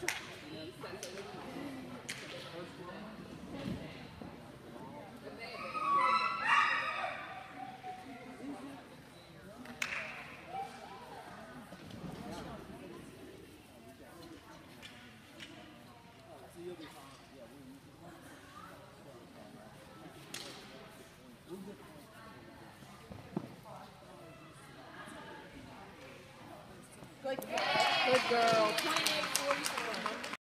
Good. Yay! Good girl. 2844.